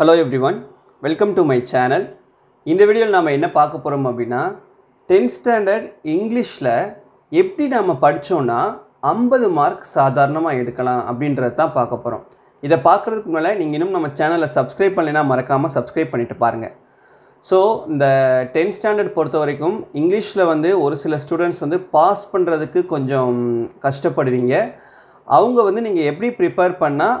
Hello everyone welcome to my channel இந்த வீடியோவில் நாம் என்ன பார்க்க போகிறோம் அப்படின்னா டென்த் ஸ்டாண்டர்ட் இங்கிலீஷில் எப்படி நாம் படித்தோன்னா ஐம்பது மார்க் சாதாரணமாக எடுக்கலாம் அப்படின்றத தான் பார்க்க போகிறோம் இதை பார்க்குறதுக்கு முன்னால் நீங்கள் இன்னும் நம்ம சேனலை சப்ஸ்கிரைப் பண்ணலைன்னா மறக்காமல் சப்ஸ்கிரைப் பண்ணிட்டு பாருங்கள் ஸோ இந்த டென்த் ஸ்டாண்டர்ட் பொறுத்த வரைக்கும் இங்கிலீஷில் வந்து ஒரு சில ஸ்டூடெண்ட்ஸ் வந்து பாஸ் பண்ணுறதுக்கு கொஞ்சம் கஷ்டப்படுவீங்க. அவங்க வந்து நீங்கள் எப்படி ப்ரிப்பேர் பண்ணால்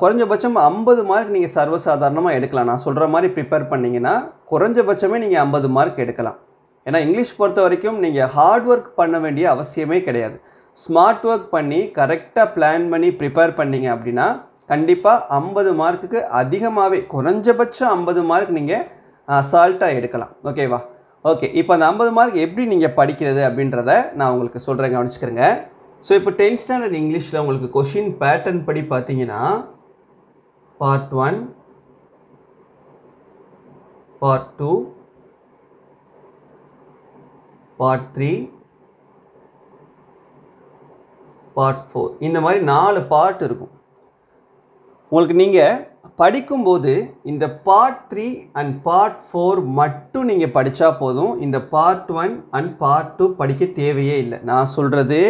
குறைஞ்சபட்சம் ஐம்பது மார்க் நீங்கள் சர்வசாதாரணமாக எடுக்கலாம். நான் சொல்கிற மாதிரி ப்ரிப்பேர் பண்ணிங்கன்னா குறைஞ்சபட்சமே நீங்கள் ஐம்பது மார்க் எடுக்கலாம். ஏன்னா இங்கிலீஷ் பொறுத்த வரைக்கும் நீங்கள் ஹார்ட் ஒர்க் பண்ண வேண்டிய அவசியமே கிடையாது. ஸ்மார்ட் ஒர்க் பண்ணி கரெக்டாக பிளான் பண்ணி ப்ரிப்பேர் பண்ணீங்க அப்படின்னா கண்டிப்பாக ஐம்பது மார்க்குக்கு அதிகமாகவே குறைஞ்சபட்சம் ஐம்பது மார்க் நீங்கள் அசால்ட்டாக எடுக்கலாம். ஓகேவா ஓகே இப்போ அந்த ஐம்பது மார்க் எப்படி நீங்கள் படிக்கிறது அப்படின்றத நான் உங்களுக்கு சொல்கிறேன் கவனிச்சுக்கிறேங்க. ஸோ இப்போ டென்த் ஸ்டாண்டர்ட் இங்கிலீஷில் உங்களுக்கு கொஷின் பேட்டர்ன் படி பார்த்தீங்கன்னா part one part two part three part four இந்த மாதிரி நாலு பார்ட் இருக்கும். உங்களுக்கு நீங்கள் படிக்கும்போது இந்த part three and part four மட்டும் நீங்கள் படித்தா போதும். இந்த part one and part two படிக்க தேவையே இல்லை. நான் சொல்கிறது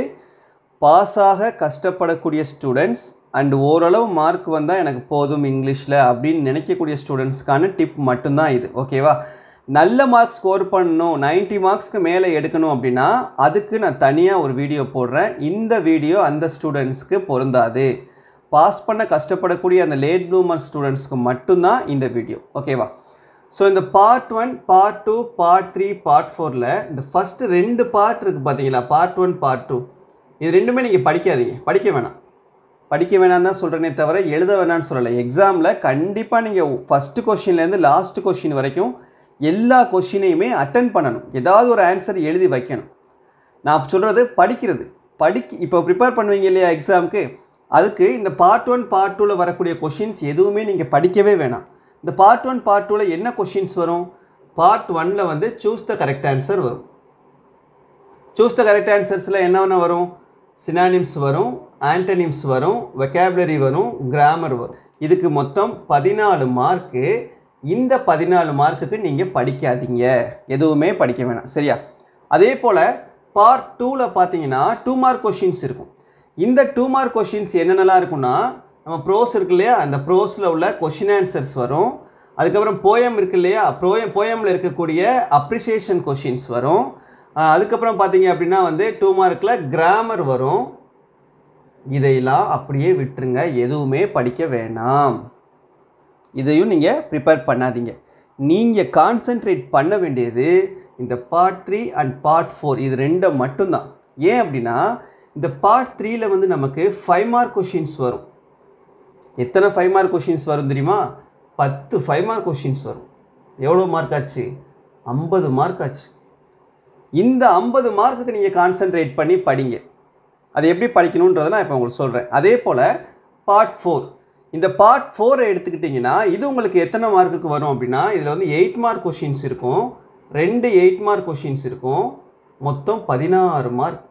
பாஸாக கஷ்டப்படக்கூடிய ஸ்டூடெண்ட்ஸ் அண்ட் ஓரளவு மார்க் வந்தால் எனக்கு போதும் இங்கிலீஷில் அப்படின்னு நினைக்கக்கூடிய ஸ்டூடெண்ட்ஸ்க்கான டிப் மட்டும்தான் இது ஓகேவா நல்ல மார்க் ஸ்கோர் பண்ணணும் 90 மார்க்ஸ்க்கு மேலே எடுக்கணும் அப்படின்னா அதுக்கு நான் தனியாக ஒரு வீடியோ போடுறேன். இந்த வீடியோ அந்த ஸ்டூடெண்ட்ஸ்க்கு பொருந்தாது. பாஸ் பண்ண கஷ்டப்படக்கூடிய அந்த லேட் ப்ளூமர் ஸ்டூடெண்ட்ஸ்க்கு மட்டும்தான் இந்த வீடியோ ஓகேவா ஸோ இந்த part one part two part three part ஃபோரில் இந்த ஃபஸ்ட்டு ரெண்டு பார்ட் இருக்குது பார்த்தீங்களா பார்ட் ஒன் பார்ட் டூ இது ரெண்டுமே நீங்கள் படிக்காதீங்க. படிக்க வேணாம். படிக்க வேணாம் தான் சொல்கிறேனே தவிர எழுத வேணாம்னு சொல்லலை. எக்ஸாமில் கண்டிப்பாக நீங்கள் ஃபஸ்ட்டு கொஷின்லேருந்து லாஸ்ட் கொஷின் வரைக்கும் எல்லா கொஷினையுமே அட்டன் பண்ணணும். ஏதாவது ஒரு ஆன்சர் எழுதி வைக்கணும். நான் சொல்கிறது படிக்கிறது. படிக்க இப்போ ப்ரிப்பேர் பண்ணுவீங்க இல்லையா எக்ஸாமுக்கு அதுக்கு இந்த பார்ட் ஒன் பார்ட் டூவில் வரக்கூடிய கொஷின்ஸ் எதுவுமே நீங்கள் படிக்கவே வேணாம். இந்த பார்ட் ஒன் பார்ட் டூவில் என்ன கொஷின்ஸ் வரும்? பார்ட் ஒனில் வந்து சூஸ் த கரெக்ட் ஆன்சர் வரும். சூஸ் த கரெக்ட் ஆன்சர்ஸில் என்னென்ன வரும்? சினானிம்ஸ் வரும் ஆன்டனிம்ஸ் வரும் வெக்காபுலரி வரும் கிராமர் வரும். இதுக்கு மொத்தம் பதினாலு மார்க்கு இந்த பதினாலு மார்க்குக்கு நீங்கள் படிக்காதீங்க. எதுவுமே படிக்க வேணாம். சரியா? அதே போல் பார்ட் டூவில் பார்த்தீங்கன்னா டூ மார்க் கொஷின்ஸ் இருக்கும். இந்த டூ மார்க் கொஷின்ஸ் என்னென்னலாம் இருக்குன்னா நம்ம ப்ரோஸ் இருக்கு இல்லையா? அந்த ப்ரோஸில் உள்ள கொஷின் ஆன்சர்ஸ் வரும். அதுக்கப்புறம் போயம் இருக்கு இல்லையா? ப்ரோயம் போயமில் இருக்கக்கூடிய அப்ரிசியேஷன் கொஷின்ஸ் வரும். அதுக்கப்புறம் பார்த்தீங்க அப்படின்னா வந்து டூ மார்க்கில் கிராமர் வரும். இதையெல்லாம் அப்படியே விட்டுருங்க. எதுவுமே படிக்க வேணாம். இதையும் நீங்கள் ப்ரிப்பேர் பண்ணாதீங்க. நீங்கள் கான்சென்ட்ரேட் பண்ண வேண்டியது இந்த part three and part four இது ரெண்டை மட்டும்தான். ஏன் அப்படின்னா இந்த பார்ட் த்ரீயில் வந்து நமக்கு ஃபைவ் மார்க் கொஷின்ஸ் வரும். எத்தனை ஃபைவ் மார்க் கொஷின்ஸ் வரும் தெரியுமா? பத்து ஃபைவ் மார்க் கொஷின்ஸ் வரும். எவ்வளோ மார்க் ஆச்சு? ஐம்பது மார்க் ஆச்சு. இந்த ஐம்பது மார்க்குக்கு நீங்கள் கான்சென்ட்ரேட் பண்ணி படிங்க. அது எப்படி படிக்கணுன்றதை நான் இப்போ உங்களுக்கு சொல்கிறேன் அதே போல் பார்ட் ஃபோர் இந்த பார்ட் ஃபோரை எடுத்துக்கிட்டிங்கன்னா இது உங்களுக்கு எத்தனை மார்க்குக்கு வரும் அப்படின்னா இதில் வந்து எயிட் மார்க் கொஷின்ஸ் இருக்கும். ரெண்டு எயிட் மார்க் கொஷின்ஸ் இருக்கும். மொத்தம் பதினாறு மார்க்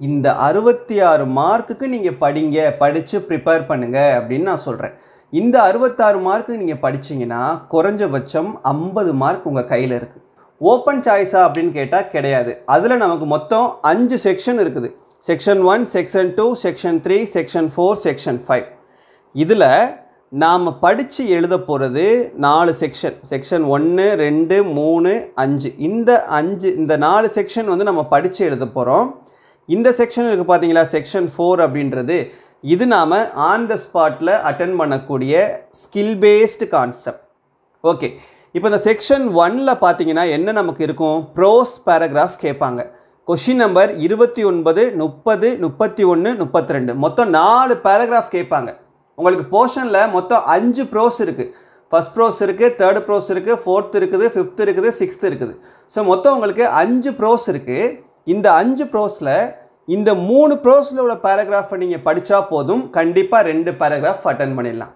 இந்த அறுபத்தி ஆறு மார்க்குக்கு நீங்கள் படிங்க படித்து ப்ரிப்பேர் பண்ணுங்கள் அப்படின்னு நான் சொல்கிறேன் இந்த அறுபத்தாறு மார்க்கு நீங்கள் படிச்சீங்கன்னா குறைஞ்சபட்சம் ஐம்பது மார்க் உங்கள் கையில் இருக்குது ஓப்பன் சாய்ஸா அப்படின்னு கேட்டால் கிடையாது. அதில் நமக்கு மொத்தம் அஞ்சு செக்ஷன் இருக்குது. Section one section two section three section four section five இதில் நாம் படித்து எழுத போகிறது நாலு செக்ஷன் செக்ஷன் ஒன்று ரெண்டு மூணு அஞ்சு. இந்த அஞ்சு இந்த நாலு செக்ஷன் வந்து நம்ம படித்து எழுத போகிறோம் இந்த செக்ஷன் இருக்குது பார்த்தீங்களா செக்ஷன் ஃபோர் அப்படின்றது. இது நாம் ஆன் த ஸ்பாட்டில் அட்டன் பண்ணக்கூடிய ஸ்கில் பேஸ்டு கான்செப்ட் ஓகே இப்போ இந்த செக்ஷன் ஒனில் பார்த்தீங்கன்னா என்ன நமக்கு இருக்கும்? ப்ரோஸ் பேராகிராஃப் கேட்பாங்க. கொஷின் நம்பர் இருபத்தி ஒன்பது முப்பது முப்பத்தி ஒன்று முப்பத்தி ரெண்டு மொத்தம் நாலு பேராகிராஃப் கேட்பாங்க. உங்களுக்கு போர்ஷனில் மொத்தம் அஞ்சு ப்ரோஸ் இருக்குது ஃபஸ்ட் ப்ரோஸ் இருக்குது தேர்ட் ப்ரோஸ் இருக்குது ஃபோர்த் இருக்குது ஃபிஃப்த் இருக்குது சிக்ஸ்த் இருக்குது. ஸோ மொத்தம் உங்களுக்கு அஞ்சு ப்ரோஸ் இருக்குது இந்த அஞ்சு ப்ரோஸில் இந்த மூணு ப்ரோஸில் உள்ள பேராகிராஃபை நீங்கள் படித்தா போதும். கண்டிப்பாக ரெண்டு பேராகிராஃப் அட்டன் பண்ணிடலாம்.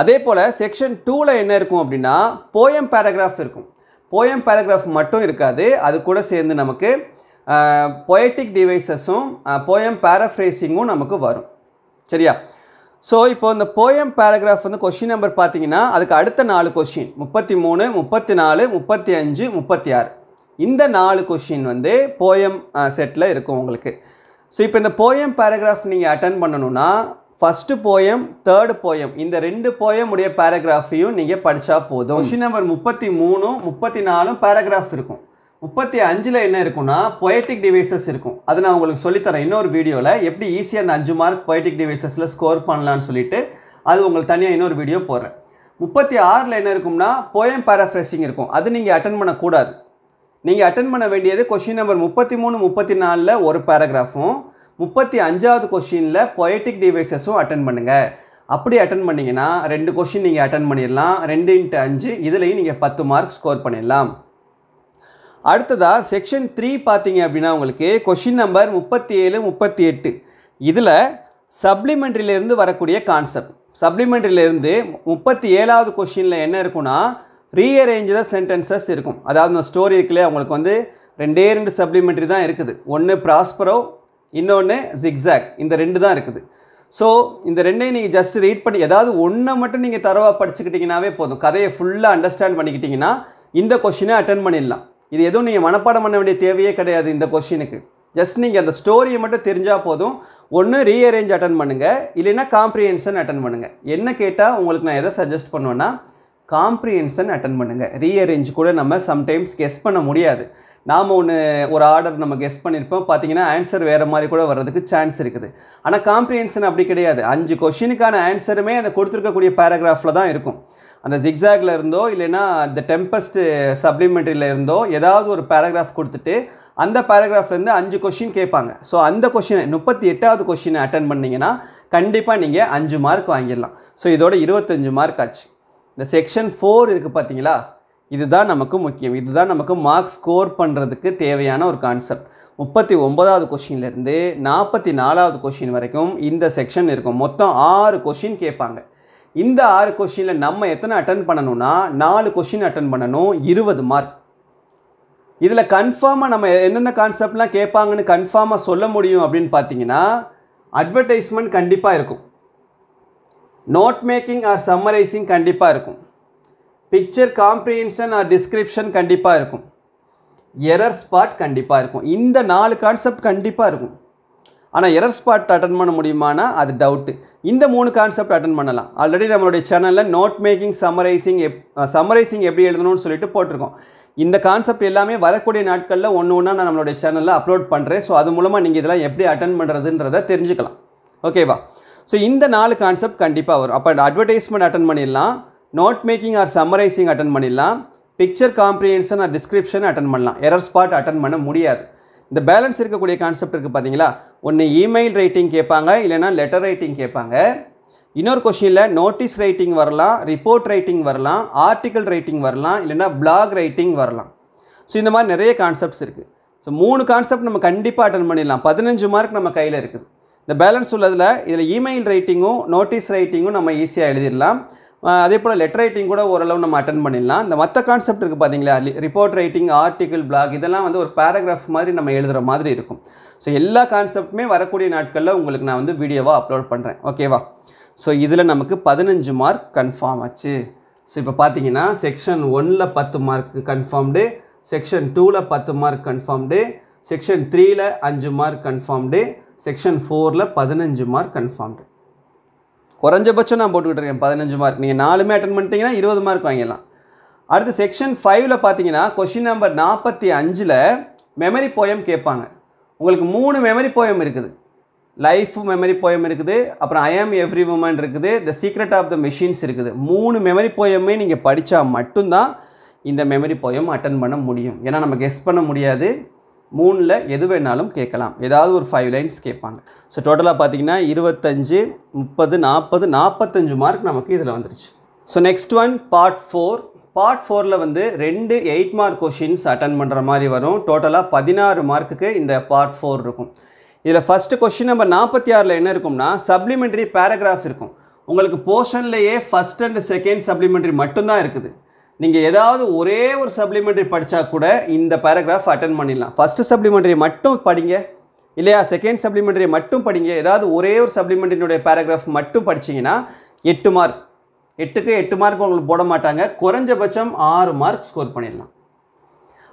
அதே போல் செக்ஷன் டூவில் என்ன இருக்கும் அப்படின்னா போயம் பேராகிராஃப் இருக்கும். போயம் பேராகிராஃப் மட்டும் இருக்காது. அது கூட சேர்ந்து நமக்கு பொயட்டிக் டிவைசஸும் போயம் பேராஃப்ரேசிங்கும் நமக்கு வரும். சரியா? ஸோ இப்போ இந்த போயம் பேராகிராஃப் வந்து கொஷின் நம்பர் பார்த்தீங்கன்னா அதுக்கு அடுத்த நாலு கொஷின் முப்பத்தி மூணு முப்பத்தி நாலு முப்பத்தி அஞ்சு முப்பத்தி ஆறு. இந்த நாலு கொஷின் வந்து போயம் செட்டில் இருக்கும் உங்களுக்கு. ஸோ இப்போ இந்த போயம் பேராகிராஃப் நீங்கள் அட்டன் பண்ணணும்னா ஃபஸ்ட்டு போயம் தேர்டு போயம் இந்த ரெண்டு போயம் உடைய பேராகிராஃபையும் நீங்கள் படித்தா போதும். கொஷின் நம்பர் முப்பத்தி மூணும் முப்பத்தி நாலும் பேராகிராஃப் இருக்கும். முப்பத்தி அஞ்சில் என்ன இருக்கும்னா பொயட்டிக் டிவைசஸ் இருக்கும். அது நான் உங்களுக்கு சொல்லித்தரேன் இன்னொரு வீடியோவில் எப்படி ஈஸியாக அந்த அஞ்சு மார்க் பொயட்டிக் டிவைசஸில் ஸ்கோர் பண்ணலான்னு சொல்லிட்டு அது உங்களுக்கு தனியாக இன்னொரு வீடியோ போடுறேன். முப்பத்தி ஆறில் என்ன இருக்கும்னா போயம் பேராஃப்ரெஷிங் இருக்கும். அது நீங்கள் அட்டன் பண்ணக்கூடாது. நீங்கள் அட்டன் பண்ண வேண்டியது கொஷின் நம்பர் முப்பத்தி மூணு முப்பத்தி நாலில் ஒரு பேராகிராஃபும் முப்பத்தி அஞ்சாவது கொஷினில் பொயட்டிக் டிவைசஸும் அட்டன் பண்ணுங்கள் அப்படி அட்டன் பண்ணிங்கன்னா ரெண்டு கொஷின் நீங்கள் அட்டன் பண்ணிடலாம். ரெண்டு இன்ட்டு அஞ்சு இதுலேயும் நீங்கள் பத்து மார்க் ஸ்கோர் பண்ணிடலாம். அடுத்ததாக செக்ஷன் த்ரீ பார்த்தீங்க அப்படின்னா உங்களுக்கு கொஷின் நம்பர் முப்பத்தி ஏழு முப்பத்தி எட்டு. இதில் சப்ளிமெண்ட்ரியிலேருந்து வரக்கூடிய கான்செப்ட் சப்ளிமெண்ட்ரியிலேருந்து முப்பத்தி ஏழாவது கொஷினில் என்ன இருக்குன்னா ரீஅரேஞ்ச் த சென்டென்சஸ் இருக்கும். அதாவது அந்த ஸ்டோரி இருக்குல்லையே அவங்களுக்கு வந்து ரெண்டே ரெண்டு சப்ளிமெண்ட்ரி தான் இருக்குது. ஒன்று ப்ராஸ்பரோ இன்னொன்று ஜிக்ஸாக் இந்த ரெண்டு தான் இருக்குது. ஸோ இந்த ரெண்டையும் நீங்கள் ஜஸ்ட் ரீட் பண்ணி ஏதாவது ஒன்றை மட்டும் நீங்கள் தரவாக படிச்சுக்கிட்டிங்கனாவே போதும். கதையை ஃபுல்லாக அண்டர்ஸ்டாண்ட் பண்ணிக்கிட்டிங்கன்னா இந்த கொஷினை அட்டன் பண்ணிடலாம். இது எதுவும் நீங்கள் மனப்பாடம் பண்ண வேண்டிய தேவையே கிடையாது இந்த கொஷினுக்கு ஜஸ்ட் நீங்கள் அந்த ஸ்டோரியை மட்டும் தெரிஞ்சால் போதும். ஒன்று ரீஅரேஞ்ச் அட்டன் பண்ணுங்கள் இல்லைன்னா காம்ப்ரிஹென்ஷன் அட்டன் பண்ணுங்கள் என்ன கேட்டால் உங்களுக்கு நான் எதை சஜஸ்ட் பண்ணுவேன்னா காம்ப்ரிஹென்ஷன் அட்டன் பண்ணுங்கள் ரீஅரேஞ்ச் கூட நம்ம சம்டைம்ஸ் கெஸ் பண்ண முடியாது. நாம் ஒன்று ஒரு ஆர்டர் நம்ம கெஸ் பண்ணியிருப்போம் பார்த்தீங்கன்னா ஆன்சர் வேறு மாதிரி கூட வர்றதுக்கு சான்ஸ் இருக்குது. ஆனால் காம்ப்ரிஹென்ஷன் அப்படி கிடையாது. அஞ்சு கொஷினுக்கான ஆன்சருமே அந்த கொடுத்துருக்கக்கூடிய பேராகிராஃபில் தான் இருக்கும். அந்த ஜிக்ஸாகில் இருந்தோ இல்லைன்னா இந்த டெம்பஸ்ட் சப்ளிமெண்ட்ரியில் இருந்தோ ஏதாவது ஒரு பேராகிராஃப் கொடுத்துட்டு அந்த பேராகிராஃப்லேருந்து அஞ்சு கொஷின் கேட்பாங்க. ஸோ அந்த கொஷினை முப்பத்தி எட்டாவது கொஷினை அட்டன் பண்ணிங்கன்னா கண்டிப்பாக நீங்கள் அஞ்சு மார்க் வாங்கிடலாம். ஸோ இதோட இருபத்தஞ்சு மார்க் ஆச்சு. இந்த செக்ஷன் ஃபோர் இருக்குது பார்த்தீங்களா இதுதான் நமக்கு முக்கியம். இதுதான் நமக்கு மார்க் ஸ்கோர் பண்ணுறதுக்கு தேவையான ஒரு கான்செப்ட் முப்பத்தி ஒன்பதாவது கொஷின்லேருந்து நாற்பத்தி நாலாவது கொஷின் வரைக்கும் இந்த செக்ஷன் இருக்கும். மொத்தம் ஆறு கொஷின் கேட்பாங்க. இந்த ஆறு கொஷினில் நம்ம எத்தனை அட்டன் பண்ணணும்னா நாலு கொஷின் அட்டன் பண்ணணும் இருபது மார்க் இதில் கன்ஃபார்மாக நம்ம எந்தெந்த கான்செப்ட்லாம் கேட்பாங்கன்னு கன்ஃபார்மாக சொல்ல முடியும் அப்படின்னு பார்த்தீங்கன்னா அட்வர்டைஸ்மெண்ட் கண்டிப்பாக இருக்கும். நோட் மேக்கிங் ஆர் சம்மரைசிங் கண்டிப்பாக இருக்கும். பிக்சர் காம்ப்ரிஹென்ஷன் ஆர் டிஸ்கிரிப்ஷன் கண்டிப்பாக இருக்கும். எரர் ஸ்பாட் கண்டிப்பாக இருக்கும். இந்த நாலு கான்செப்ட் கண்டிப்பாக இருக்கும். ஆனால் எரர் ஸ்பாட் அட்டன் பண்ண முடியுமானா? அது டவுட்டு இந்த மூணு கான்செப்ட் அட்டன் பண்ணலாம். ஆல்ரெடி நம்மளுடைய சேனலில் நோட் மேக்கிங் சமரைசிங் எப் சமரைசிங் எப்படி எழுதணும்னு சொல்லிட்டு போட்டிருக்கோம். இந்த கான்செப்ட் எல்லாமே வரக்கூடிய நாட்களில் ஒன்று ஒன்றா நான் நம்மளுடைய சேனலில் அப்லோட் பண்ணுறேன் ஸோ அது மூலமாக நீங்கள் இதெல்லாம் எப்படி அட்டன் பண்ணுறதுன்றதை தெரிஞ்சுக்கலாம். ஓகேவா ஸோ இந்த நாலு கான்செப்ட் கண்டிப்பாக வரும். அப்போ அட்வர்டைஸ்மெண்ட் அட்டன் பண்ணிடலாம். Note making or summarizing attend பண்ணிடலாம். Picture comprehension or description attend பண்ணலாம். எரர் ஸ்பாட் அட்டன் பண்ண முடியாது. இந்த பேலன்ஸ் இருக்கக்கூடிய கான்செப்ட் இருக்குது பார்த்தீங்களா ஒன்று இமெயில் ரைட்டிங் கேட்பாங்க இல்லைனா லெட்டர் ரைட்டிங் கேட்பாங்க. இன்னொரு கொஷினில் நோட்டீஸ் ரைட்டிங் வரலாம் ரிப்போர்ட் ரைட்டிங் வரலாம் ஆர்டிக்கல் ரைட்டிங் வரலாம் இல்லைனா பிளாக் ரைட்டிங் வரலாம். ஸோ இந்த மாதிரி நிறைய கான்செப்ட்ஸ் இருக்குது ஸோ மூணு கான்செப்ட் நம்ம கண்டிப்பாக அட்டன் பண்ணிடலாம். பதினஞ்சு மார்க் நம்ம கையில் இருக்குது. இந்த பேலன்ஸ் உள்ளதில் இதில் இமெயில் ரைட்டிங்கும் நோட்டீஸ் ரைட்டிங்கும் நம்ம ஈஸியாக எழுதிடலாம். அதே போல் லெட்டர் ரைட்டிங் கூட ஓரளவு நம்ம அட்டன் பண்ணிடலாம். இந்த மற்ற கான்செப்ட் இருக்குது பார்த்தீங்களா ரிப்போர்ட் ரைட்டிங் ஆர்டிக்கல் பிளாக் இதெல்லாம் வந்து ஒரு பேராகிராஃப் மாதிரி நம்ம எழுதுகிற மாதிரி இருக்கும். ஸோ எல்லா கான்செப்ட்டுமே வரக்கூடிய நாட்களில் உங்களுக்கு நான் வந்து வீடியோவாக அப்லோட் பண்ணுறேன் ஓகேவா ஸோ இதில் நமக்கு பதினஞ்சு மார்க் கன்ஃபார்ம் ஆச்சு. ஸோ இப்போ பார்த்தீங்கன்னா செக்ஷன் ஒனில் பத்து மார்க் கன்ஃபார்ம்டு செக்ஷன் டூவில் பத்து மார்க் கன்ஃபார்ம்டு செக்ஷன் த்ரீயில் அஞ்சு மார்க் கன்ஃபார்ம்டு செக்ஷன் ஃபோரில் பதினஞ்சு மார்க் கன்ஃபார்ம்டு குறைஞ்சபட்சம் நான் போட்டுக்கிட்டு இருக்கேன் பதினஞ்சு மார்க் நீங்கள் நாலுமே அட்டன் பண்ணிட்டீங்கன்னா இருபது மார்க் வாங்கிடலாம். அடுத்து செக்ஷன் ஃபைவ்ல பார்த்தீங்கன்னா கொஷின் நம்பர் நாற்பத்தி அஞ்சில் மெமரி போயம் கேட்பாங்க. உங்களுக்கு மூணு மெமரி போயம் இருக்குது. லைஃப் மெமரி போயம் இருக்குது அப்புறம் ஐ ஆம் எவ்ரி உமன் இருக்குது the secret of the machines இருக்குது. மூணு மெமரி போயமே நீங்கள் படித்தா மட்டும்தான் இந்த மெமரி போயம் அட்டன் பண்ண முடியும். ஏன்னா நம்ம கெஸ் பண்ண முடியாது. மூணில் எது வேணாலும் கேட்கலாம். ஏதாவது ஒரு ஃபைவ் லைன்ஸ் கேட்பாங்க. ஸோ டோட்டலாக பார்த்தீங்கன்னா இருபத்தஞ்சு முப்பது நாற்பது நாற்பத்தஞ்சு மார்க் நமக்கு இதில் வந்துருச்சு. So next one part four part ஃபோரில் வந்து ரெண்டு எயிட் மார்க் கொஷின்ஸ் அட்டன் பண்ணுற மாதிரி வரும். டோட்டலாக பதினாறு மார்க்குக்கு இந்த பார்ட் ஃபோர் இருக்கும். இதில் ஃபஸ்ட்டு கொஷின் நம்பர் நாற்பத்தி ஆறில் என்ன இருக்கும்னா சப்ளிமெண்ட்ரி பேராகிராஃப் இருக்கும். உங்களுக்கு போர்ஷன்லேயே ஃபஸ்ட் அண்ட் செகண்ட் சப்ளிமெண்ட்ரி மட்டும்தான் இருக்குது. நீங்கள் ஏதாவது ஒரே ஒரு சப்ளிமெண்ட்ரி படித்தா கூட இந்த பேராகிராஃப் அட்டன் பண்ணிடலாம். ஃபஸ்ட்டு சப்ளிமெண்ட்ரி மட்டும் படிங்க. இல்லையா? செகண்ட் சப்ளிமெண்ட்ரி மட்டும் படிங்க. ஏதாவது ஒரே ஒரு சப்ளிமெண்ட்ரினுடைய பேராகிராஃப் மட்டும் படிச்சீங்கன்னா எட்டு மார்க் எட்டுக்கு எட்டு மார்க் உங்களுக்கு போட மாட்டாங்க. குறைஞ்சபட்சம் ஆறு மார்க் ஸ்கோர் பண்ணிடலாம்.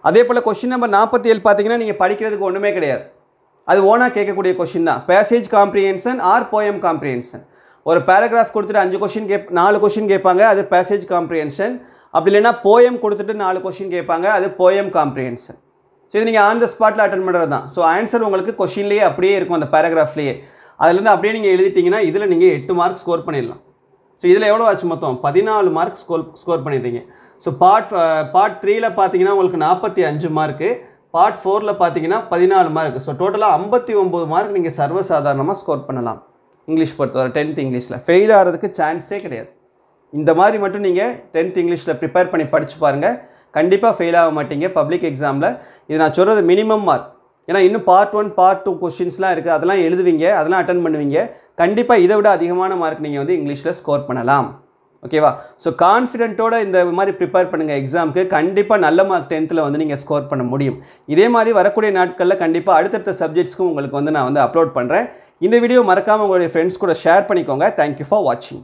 அதே போல் கொஷின் நம்பர் நாற்பத்தி ஏழு பார்த்தீங்கன்னா நீங்கள் படிக்கிறதுக்கு ஒன்றுமே கிடையாது. அது ஓனாக கேட்கக்கூடிய கொஷின் தான். Passage comprehension or poem comprehension ஒரு பேராகிராஃப் கொடுத்துட்டு அஞ்சு கொஷின் கேப் நாலு கொஷின் கேட்பாங்க அது பேசேஜ் காம்ப்ரிஹென்ஷன் அப்படி இல்லைன்னா போயம் கொடுத்துட்டு நாலு கொஷின் கேட்பாங்க அது போயம் காம்ப்ரிஹென்ஷன் ஸோ இது நீங்கள் ஆன் த ஸ்பாட்டில் அட்டன் பண்ணுறது தான் ஸோ ஆன்சர் உங்களுக்கு கொஷின்லேயே அப்படியே இருக்கும் அந்த பேராகிராஃப்லேயே அதுலேருந்து அப்படியே நீங்கள் எழுதிட்டீங்கன்னா இதில் நீங்கள் எட்டு மார்க் ஸ்கோர் பண்ணிடலாம். ஸோ இதில் எவ்வளோ ஆச்சு மொத்தம்? பதினாலு மார்க் ஸ்கோர் ஸ்கோர் பண்ணிடுறீங்க ஸோ பார்ட் பார்ட் த்ரீயில் பார்த்தீங்கன்னா உங்களுக்கு நாற்பத்தி அஞ்சு மார்க்கு பார்ட் ஃபோரில் பார்த்தீங்கன்னா பதினாலு மார்க் ஸோ டோட்டலாக ஐம்பத்தி ஒம்பது மார்க் நீங்கள் சர்வசாதாரணமாக ஸ்கோர் பண்ணலாம். இங்கிலீஷ் பொறுத்தவரை டென்த் இங்கிலீஷில். ஃபெயில் ஆகிறதுக்கு சான்ஸே கிடையாது. இந்த மாதிரி மட்டும் நீங்கள் டென்த் இங்கிலீஷில் ப்ரிப்பேர் பண்ணி படித்து பாருங்கள் கண்டிப்பாக ஃபெயில் ஆக மாட்டீங்க. பப்ளிக் எக்ஸாமில் இது நான் சொல்கிறது மினிமம் மார்க் ஏன்னா இன்னும் பார்ட் ஒன் பார்ட் டூ கொஷின்ஸ்லாம் இருக்குது அதெல்லாம் எழுதுவீங்க அதெல்லாம் அட்டன் பண்ணுவீங்க. கண்டிப்பாக இதை விட அதிகமான மார்க் நீங்கள் வந்து இங்கிலீஷில் ஸ்கோர் பண்ணலாம். ஓகேவா ஸோ கான்ஃபிடென்ட்டோட இந்த மாதிரி ப்ரிப்பேர் பண்ணுங்கள் எக்ஸாமுக்கு கண்டிப்பாக நல்ல மார்க் டென்த்தில் வந்து நீங்கள் ஸ்கோர் பண்ண முடியும். இதே மாதிரி வரக்கூடிய நாட்களில் கண்டிப்பாக அடுத்தடுத்த சப்ஜெக்ட்ஸ்க்கும் உங்களுக்கு வந்து நான் வந்து அப்லோட் பண்ணுறேன் இந்த வீடியோ மறக்காமல் உங்களுடைய ஃப்ரெண்ட்ஸ் கூட ஷேர் பண்ணிக்கோங்க. தேங்க்யூ ஃபார் வாட்சிங்